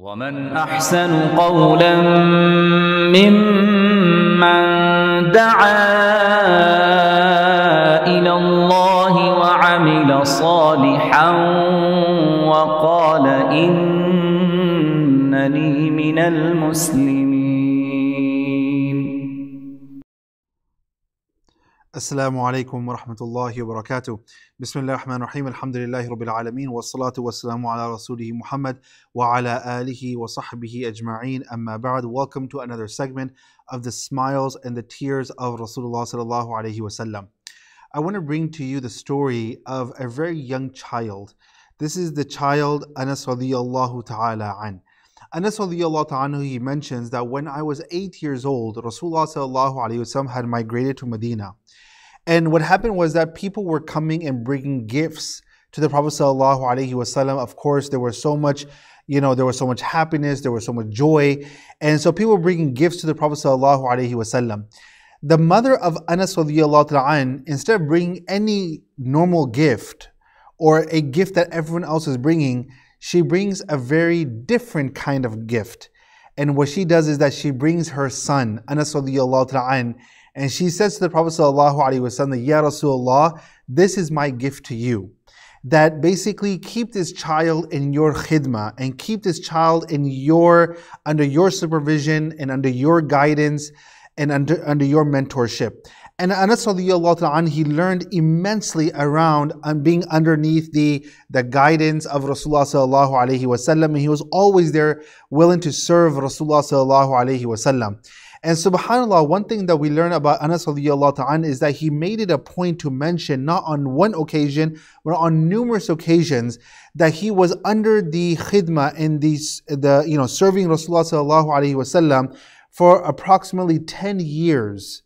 ومن أحسن قولا ممن دعا إلى الله وعمل صالحا وقال إنني من المسلمين السلام عليكم ورحمة الله وبركاته بسم الله الرحمن الرحيم الحمد لله رب العالمين والصلاة والسلام على رسوله محمد وعلى آله وصحبه أجمعين أما بعد Welcome to another segment of the smiles and the tears of Rasulullah sallallahu alaihi wasallam. I want to bring to you the story of a very young child. This is the child Anas radiyallahu ta'ala an. Anas radiyallahu ta'ala he mentions that when I was 8 years old Rasulullah sallallahu alaihi wasallam had migrated to Medina. And what happened was that people were coming and bringing gifts to the Prophet sallallahu alaihi wasallam. Of course, there was so much, you know, there was so much happiness, there was so much joy, and so people were bringing gifts to the Prophet sallallahu alaihi wasallam. The mother of Anas an, instead of bringing any normal gift or a gift that everyone else is bringing, she brings a very different kind of gift. And what she does is that she brings her son, Anas an, and she says to the Prophet ﷺ, Ya Rasulullah, this is my gift to you. That basically keep this child in your khidmah and keep this child in your under your supervision and under your guidance and under, under your mentorship. And Anas he learned immensely around um, being underneath the, the guidance of Rasulullah sallallahu wasallam. And he was always there willing to serve Rasulullah sallallahu wasallam. And subhanAllah, one thing that we learn about Anas ta'ala is that he made it a point to mention, not on one occasion, but on numerous occasions, that he was under the khidmah in the, the you know, serving Rasulullah for approximately 10 years.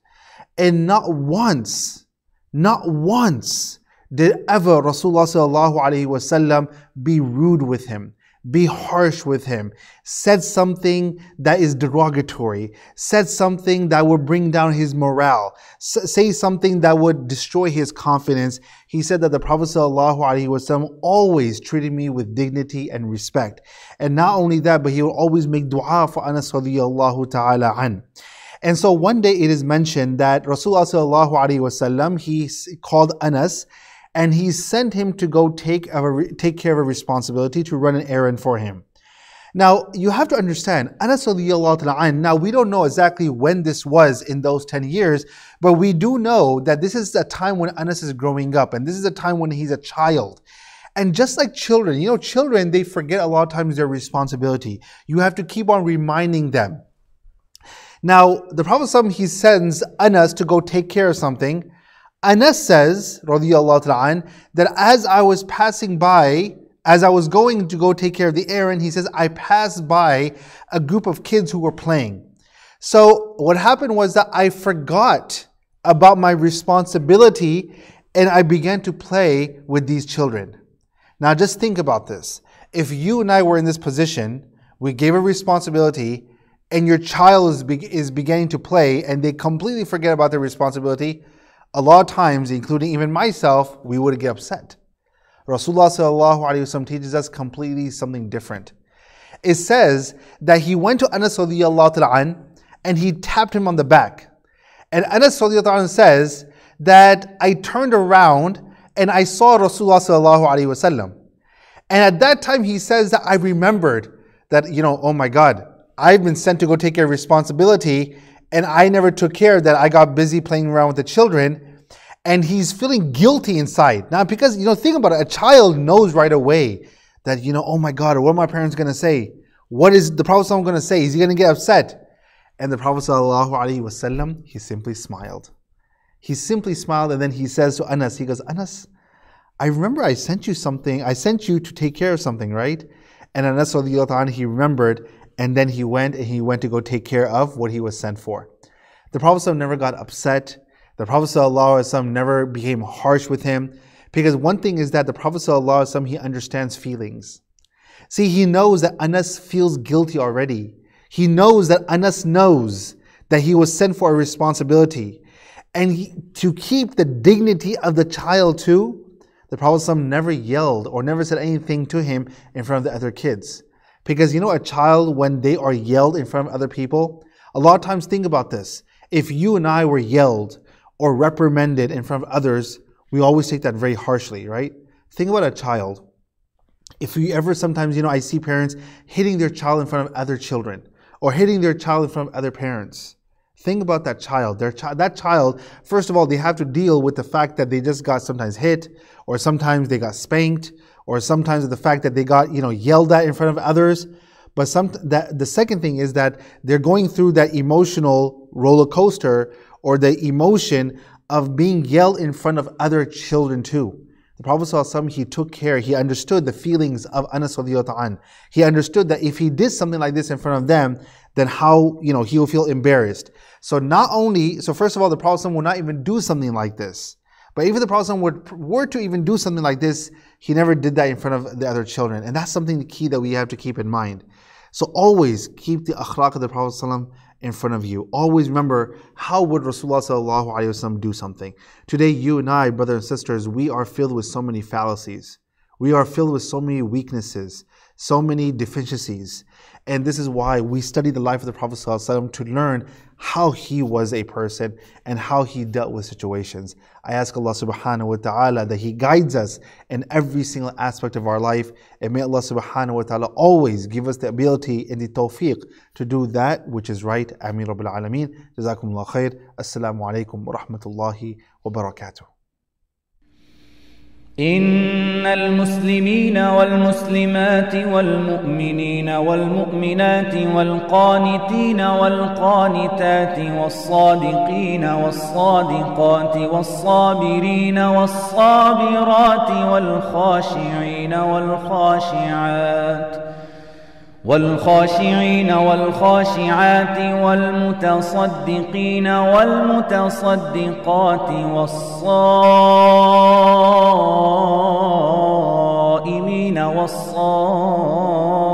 And not once, not once did ever Rasulullah be rude with him be harsh with him, said something that is derogatory, said something that would bring down his morale, say something that would destroy his confidence. He said that the Prophet ﷺ always treated me with dignity and respect. And not only that, but he would always make dua for Anas radiallahu ta'ala an. And so one day it is mentioned that Rasulullah he called Anas and he sent him to go take, a, take care of a responsibility to run an errand for him. Now, you have to understand, Anas now we don't know exactly when this was in those 10 years, but we do know that this is a time when Anas is growing up, and this is a time when he's a child. And just like children, you know, children, they forget a lot of times their responsibility. You have to keep on reminding them. Now, the Prophet he sends Anas to go take care of something, Anas says, radiallahu that as I was passing by, as I was going to go take care of the errand, he says, I passed by a group of kids who were playing. So what happened was that I forgot about my responsibility and I began to play with these children. Now just think about this. If you and I were in this position, we gave a responsibility and your child is, be- is beginning to play and they completely forget about their responsibility, a lot of times, including even myself, we would get upset. Rasulullah teaches us completely something different. It says that he went to Anas an, and he tapped him on the back. And Anas an says that I turned around and I saw Rasulullah And at that time he says that I remembered that, you know, oh my God, I've been sent to go take of responsibility and I never took care that I got busy playing around with the children and he's feeling guilty inside. Now, because, you know, think about it, a child knows right away that, you know, oh my God, what are my parents going to say? What is the Prophet going to say? Is he going to get upset? And the Prophet ﷺ, he simply smiled. He simply smiled and then he says to Anas, he goes, Anas, I remember I sent you something, I sent you to take care of something, right? And Anas, he remembered and then he went and he went to go take care of what he was sent for. The Prophet never got upset. The Prophet ﷺ never became harsh with him. Because one thing is that the Prophet ﷺ, he understands feelings. See, he knows that Anas feels guilty already. He knows that Anas knows that he was sent for a responsibility. And he, to keep the dignity of the child too, the Prophet ﷺ never yelled or never said anything to him in front of the other kids. Because you know, a child, when they are yelled in front of other people, a lot of times think about this. If you and I were yelled or reprimanded in front of others, we always take that very harshly, right? Think about a child. If you ever sometimes, you know, I see parents hitting their child in front of other children or hitting their child in front of other parents. Think about that child. Their chi- that child, first of all, they have to deal with the fact that they just got sometimes hit, or sometimes they got spanked, or sometimes the fact that they got you know yelled at in front of others. But some that the second thing is that they're going through that emotional roller coaster or the emotion of being yelled in front of other children too. The prophet ﷺ, he took care he understood the feelings of anas an. he understood that if he did something like this in front of them then how you know he will feel embarrassed. So not only so first of all the prophet ﷺ will not even do something like this. But if the Prophet were, were to even do something like this, he never did that in front of the other children. And that's something key that we have to keep in mind. So always keep the akhlaq of the Prophet ﷺ in front of you. Always remember how would Rasulullah do something. Today, you and I, brothers and sisters, we are filled with so many fallacies. We are filled with so many weaknesses, so many deficiencies. And this is why we study the life of the Prophet ﷺ to learn how he was a person and how he dealt with situations. I ask Allah subhanahu wa ta'ala that He guides us in every single aspect of our life. And may Allah subhanahu wa ta'ala always give us the ability and the tawfiq to do that which is right. Ameen Rabbil Alameen. Jazakumullah khair. Assalamu alaikum wa rahmatullahi wa barakatuh. إن المسلمين والمسلمات والمؤمنين والمؤمنات والقانتين والقانتات والصادقين والصادقات والصابرين والصابرات والخاشعين والخاشعات والخاشعين والخاشعات والمتصدقين والمتصدقات والصائمين والصائمات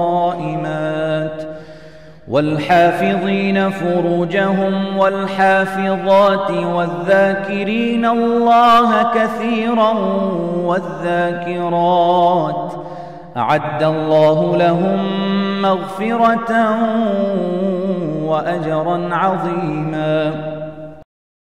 والحافظين فروجهم والحافظات والذاكرين الله كثيرا والذاكرات أعد الله لهم مغفرة وأجرا عظيما